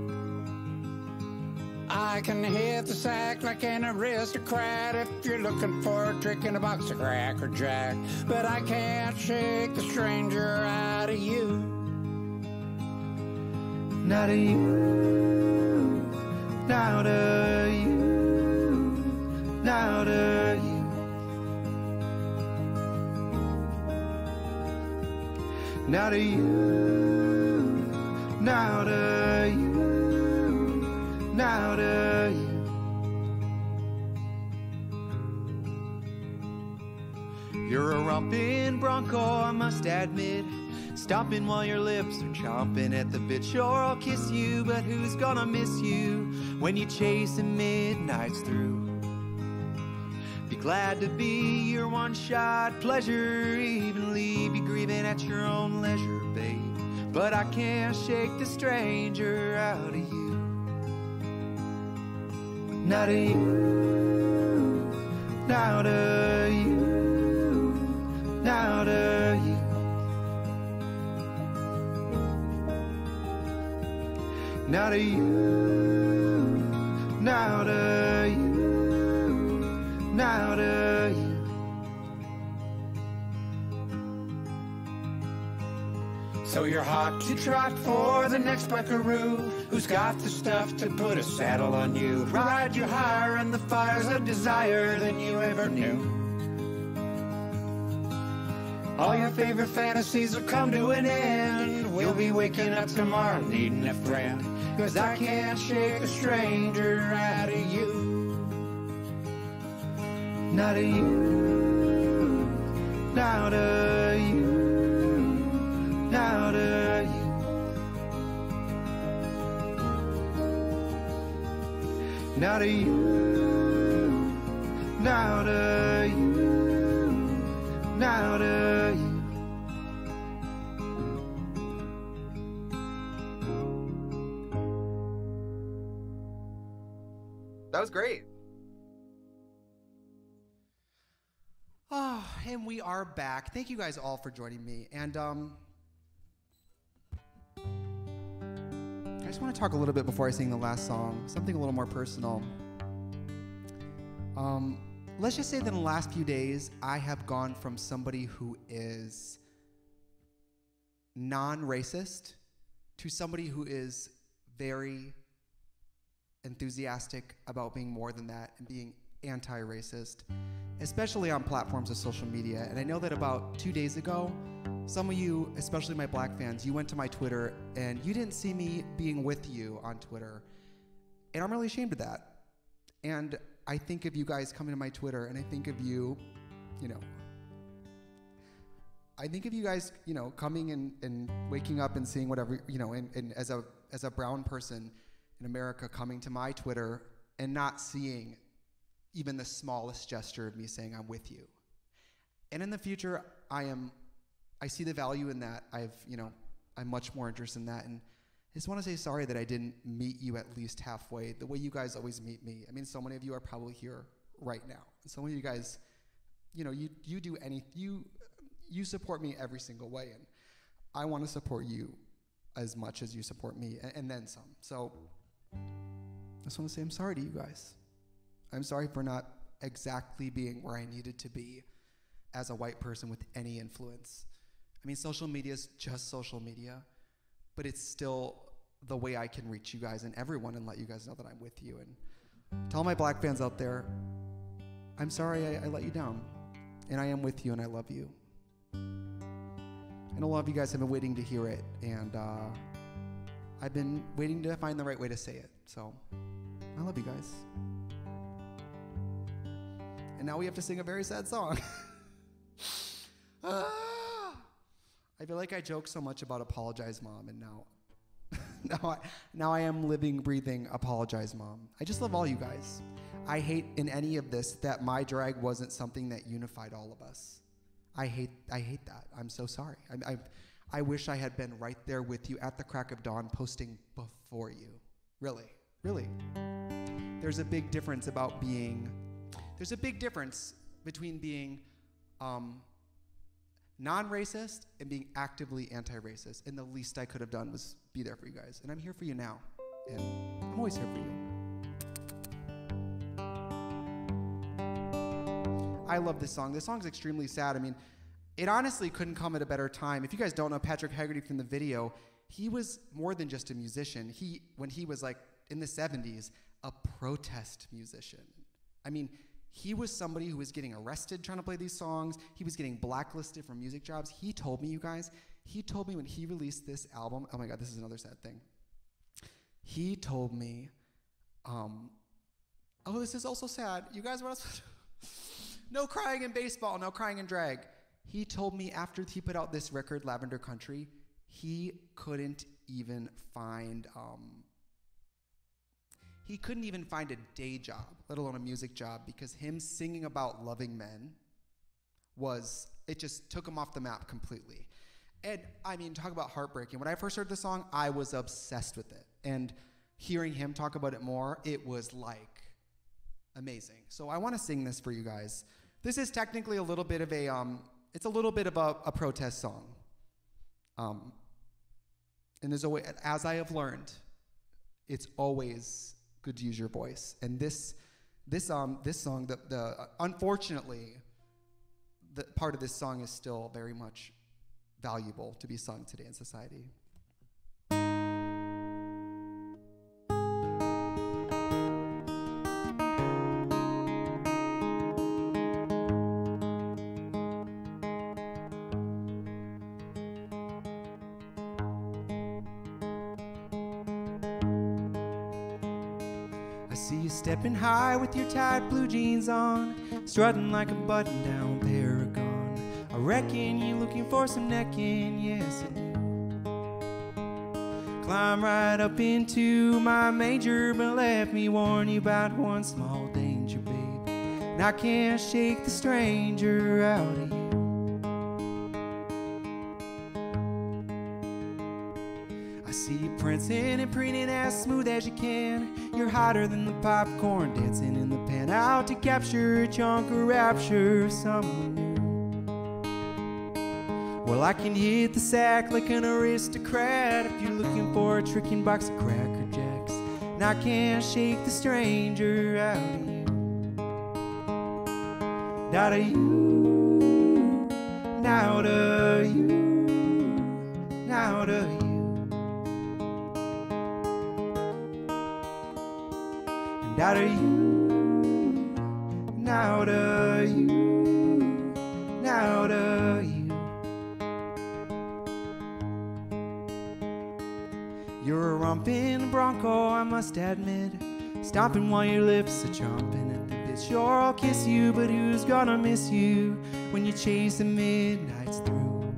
I can hit the sack like an aristocrat if you're looking for a trick in a box of Cracker Jack. But I can't shake the stranger out of you. Not a you, not a you, a you. Not a you, not a you, not a you. You're a romping bronco, I must admit. Stomping while your lips are chomping at the bit. Sure, I'll kiss you, but who's gonna miss you when you're chasing midnights through? Glad to be your one shot pleasure, even leave you grieving at your own leisure, babe. But I can't shake the stranger out of you. Not a you, not a you, not a you. Not a you, you, not a you. So you're hot to trot for the next buckaroo who's got the stuff to put a saddle on you. Ride you higher in the fires of desire than you ever knew. All your favorite fantasies will come to an end. We'll be waking up tomorrow needing a friend. Cause I can't shake a stranger out of you. Not a you, not a you, not a you. Not a you, not a you, not a you. That was great. And we are back. Thank you guys all for joining me. And um I just want to talk a little bit before I sing the last song, something a little more personal. Um, let's just say that in the last few days, I have gone from somebody who is non racist to somebody who is very enthusiastic about being more than that and being anti racist, especially on platforms of social media. And I know that about two days ago, some of you, especially my black fans, you went to my Twitter and you didn't see me being with you on Twitter. And I'm really ashamed of that. And I think of you guys coming to my Twitter and I think of you, you know, I think of you guys, you know, coming and, and waking up and seeing whatever, you know, and, and as a as a brown person in America coming to my Twitter and not seeing even the smallest gesture of me saying I'm with you. And in the future, I am I see the value in that. I've, you know, I'm much more interested in that and I just want to say sorry that I didn't meet you at least halfway, the way you guys always meet me. I mean, so many of you are probably here right now. And some of you guys, you know, you, you do any, you, you support me every single way. And I want to support you as much as you support me and, and then some. So I just want to say I'm sorry to you guys. I'm sorry for not exactly being where I needed to be as a white person with any influence. I mean, social media is just social media, but it's still the way I can reach you guys and everyone and let you guys know that I'm with you. And to all my black fans out there, I'm sorry I, I let you down. And I am with you and I love you. And a lot of you guys have been waiting to hear it. And uh, I've been waiting to find the right way to say it. So I love you guys. And now we have to sing a very sad song. Ah. I feel like I joke so much about apologize, mom, and now, now, I, now I am living, breathing apologize, mom. I just love all you guys. I hate in any of this that my drag wasn't something that unified all of us. I hate, I hate that. I'm so sorry. I, I, I wish I had been right there with you at the crack of dawn, posting before you. Really, really. There's a big difference about being. There's a big difference between being. Um, non racist and being actively anti racist. And the least I could have done was be there for you guys. And I'm here for you now. And I'm always here for you. I love this song. This song's extremely sad. I mean, it honestly couldn't come at a better time. If you guys don't know Patrick Haggerty from the video, he was more than just a musician. He, when he was like in the 70s, a protest musician. I mean, he was somebody who was getting arrested trying to play these songs. He was getting blacklisted from music jobs. He told me, you guys, he told me when he released this album, oh my God, this is another sad thing. He told me, um, oh, this is also sad. You guys want us? no crying in baseball, no crying in drag. He told me after he put out this record, Lavender Country, he couldn't even find um, he couldn't even find a day job, let alone a music job, because him singing about loving men was, it just took him off the map completely. And I mean, talk about heartbreaking. When I first heard the song, I was obsessed with it. And hearing him talk about it more, it was like amazing. So I want to sing this for you guys. This is technically a little bit of a, um, it's a little bit of a, a protest song. Um, and there's a way, as I have learned, it's always good to use your voice. And this, this, um, this song, the, the unfortunately, the part of this song is still very much valuable to be sung today in society. Stepping high with your tight blue jeans on, strutting like a button down paragon. I reckon you're looking for some necking, yes I do. Climb right up into my manger, but let me warn you about one small danger, babe. And I can't shake the stranger out of you. You prancing and preening as smooth as you can. You're hotter than the popcorn dancing in the pan out to capture a chunk of rapture someone new. Well, I can hit the sack like an aristocrat if you're looking for a tricking box of Cracker Jacks. And I can't shake the stranger out of you. Out of you. Out of you. Out of you. Out of you. And out of you. And out of you. You're a romping bronco, I must admit. Stopping while your lips are chomping at the bit. Sure, I'll kiss you, but who's gonna miss you when you chase the midnights through?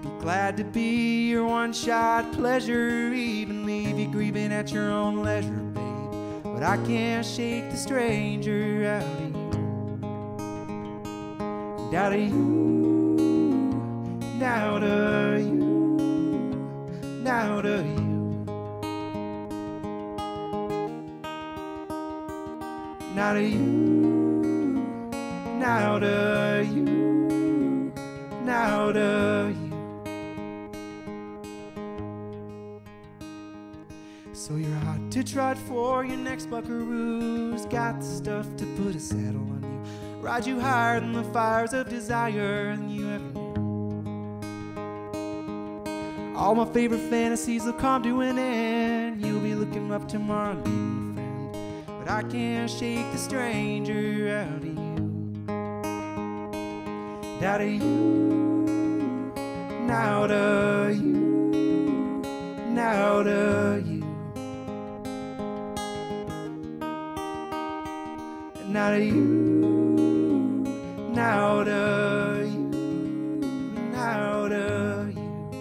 Be glad to be your one shot pleasure, even leave you grieving at your own leisure, babe. But I can't shake the stranger out of you. And out of you, and out of you, and out of you. And out of you, and out of you, and out of you. Trot for your next buckaroo's got the stuff to put a saddle on you. Ride you higher than the fires of desire than you ever knew. All my favorite fantasies will come to an end. You'll be looking up tomorrow, needing a friend. But I can't shake the stranger out of you. Out of you, out of you, out of you. Out of you, out of you, out of you.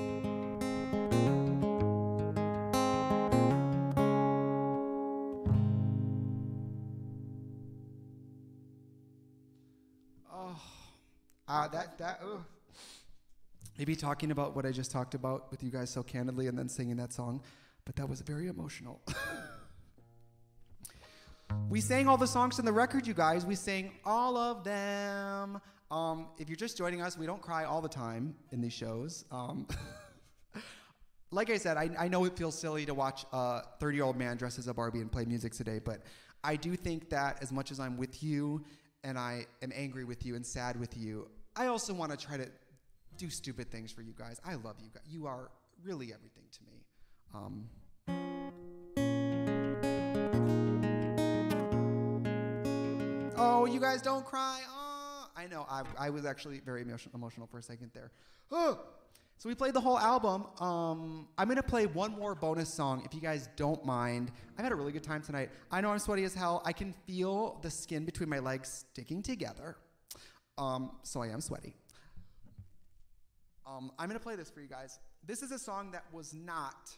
Oh, uh, that that. ugh. Maybe talking about what I just talked about with you guys so candidly, and then singing that song, but that was very emotional. we sang all the songs in the record, you guys. We sang all of them. Um, if you're just joining us, we don't cry all the time in these shows. Um, like I said, I, I know it feels silly to watch a 30 year old man dressed as a Barbie and play music today, but I do think that as much as I'm with you and I am angry with you and sad with you, I also want to try to do stupid things for you guys. I love you guys. You are really everything to me. Um, oh, you guys don't cry. Oh, I know. I, I was actually very emotion, emotional for a second there. Oh. So we played the whole album. Um, I'm gonna play one more bonus song if you guys don't mind. I've had a really good time tonight. I know I'm sweaty as hell. I can feel the skin between my legs sticking together. Um, so I am sweaty. Um, I'm gonna play this for you guys. This is a song that was not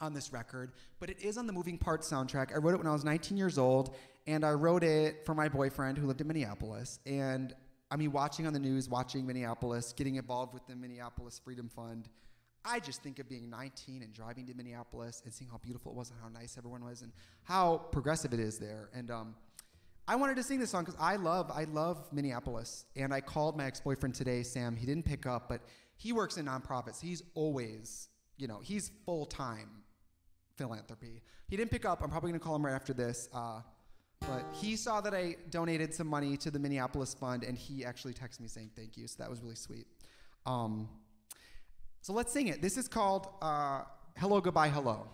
on this record, but it is on the Moving Parts soundtrack. I wrote it when I was 19 years old, and I wrote it for my boyfriend who lived in Minneapolis. And I mean, watching on the news, watching Minneapolis, getting involved with the Minneapolis Freedom Fund. I just think of being 19 and driving to Minneapolis and seeing how beautiful it was and how nice everyone was and how progressive it is there. And um, I wanted to sing this song because I love, I love Minneapolis. And I called my ex-boyfriend today, Sam. He didn't pick up, but he works in nonprofits. He's always, you know, he's full-time philanthropy. He didn't pick up. I'm probably gonna call him right after this. Uh, but he saw that I donated some money to the Minneapolis Fund, and he actually texted me saying thank you. So that was really sweet. Um, so let's sing it. This is called uh, "Hello, Goodbye, Hello."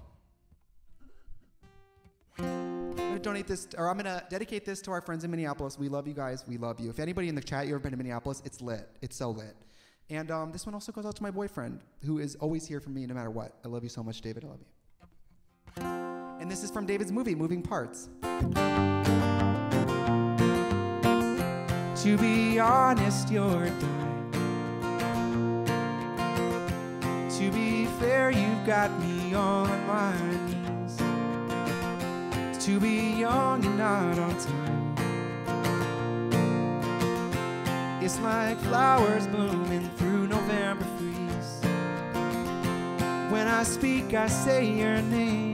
I'm gonna donate this, or I'm gonna dedicate this to our friends in Minneapolis. We love you guys. We love you. If anybody in the chat you ever been to Minneapolis, it's lit. It's so lit. And um, this one also goes out to my boyfriend, who is always here for me no matter what. I love you so much, David. I love you. And this is from David's movie, Moving Parts. To be honest, you're dime. To be fair, you've got me on my knees. To be young and not on time. It's like flowers blooming through November freeze. When I speak, I say your name.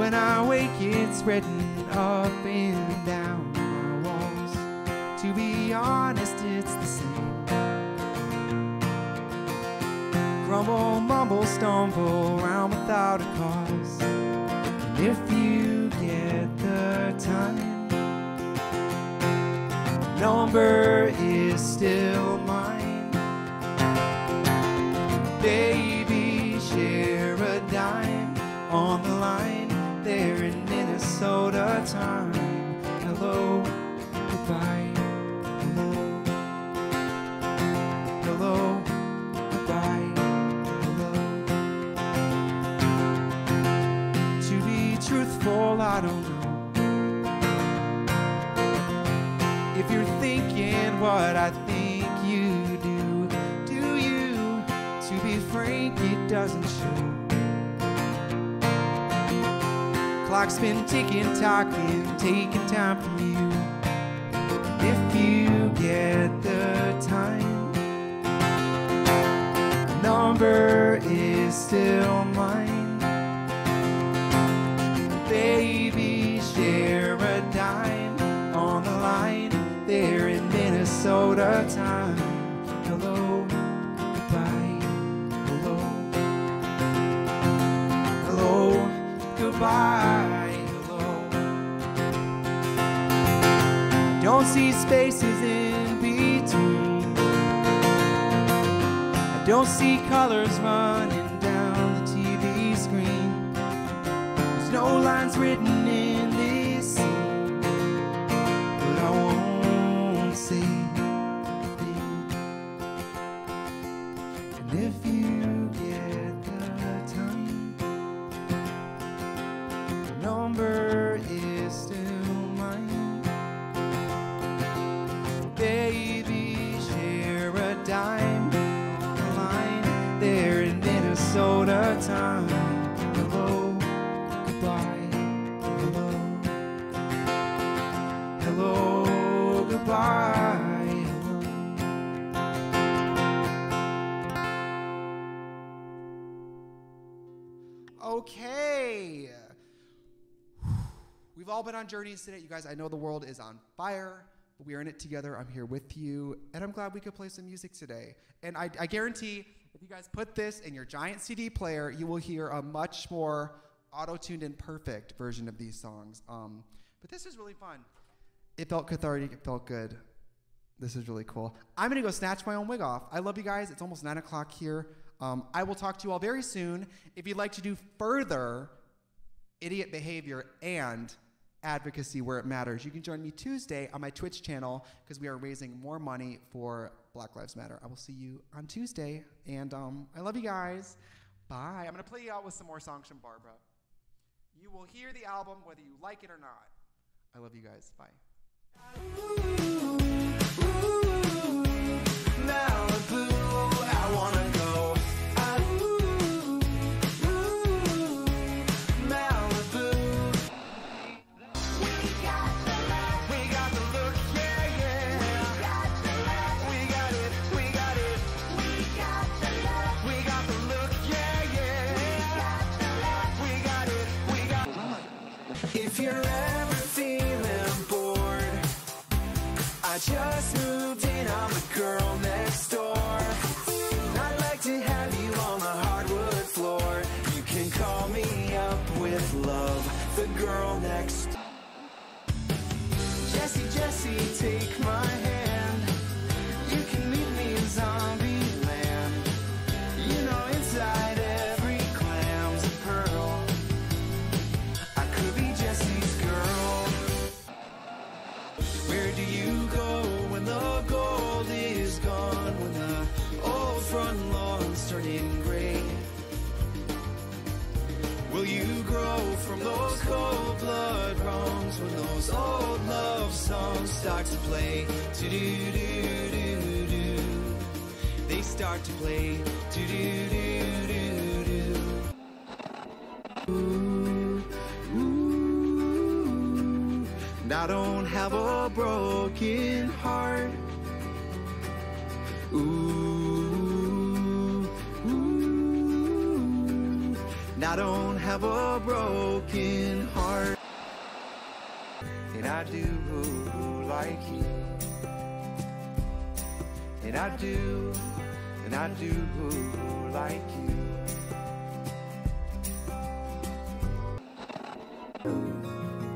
When I wake, it's written up and down my wall. be honest, it's the same. Grumble, mumble, stumble around without a cause. And if you get the time, number is still mine. Baby, share a dime on the line there in Minnesota time. Hello, goodbye. Hello, goodbye. Hello. To be truthful, I don't know. If you're thinking what I think you do, do you? To be frank, it doesn't show. Clock's been ticking, talking, taking time from you. If you get the time, number is still mine. Baby, share a dime on the line there in Minnesota time. Hello, goodbye. Hello, hello, goodbye. I don't see spaces in between. I don't see colors running down the TV screen. There's no lines written journeys today. You guys, I know the world is on fire, but we are in it together. I'm here with you, and I'm glad we could play some music today. And I, I guarantee if you guys put this in your giant CD player, you will hear a much more auto tuned and perfect version of these songs. Um, but this is really fun. It felt cathartic, it felt good. This is really cool. I'm gonna go snatch my own wig off. I love you guys. It's almost nine o'clock here. Um, I will talk to you all very soon. If you'd like to do further idiot behavior and advocacy where it matters, you can join me Tuesday on my Twitch channel because we are raising more money for Black Lives Matter. I will see you on Tuesday, and um, I love you guys. Bye. I'm gonna play you out with some more songs from Barbara. You will hear the album whether you like it or not. I love you guys. Bye. I wanna If you're ever feeling bored, I just moved in on the girl next door. I'd like to have you on the hardwood floor. You can call me up with love, the girl next. Jesse, Jesse, take my cold blood wrongs when those old love songs start to play? Do do do do do. They start to play. Do do do do do. Ooh, ooh. I don't have a broken heart. Ooh, ooh. And I don't have a broken heart. And I do like you. And I do, and I do like you.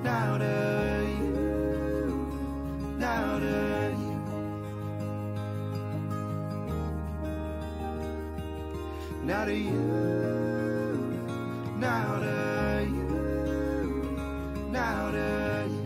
Now to you, now to you. Now to you now to you, now to you.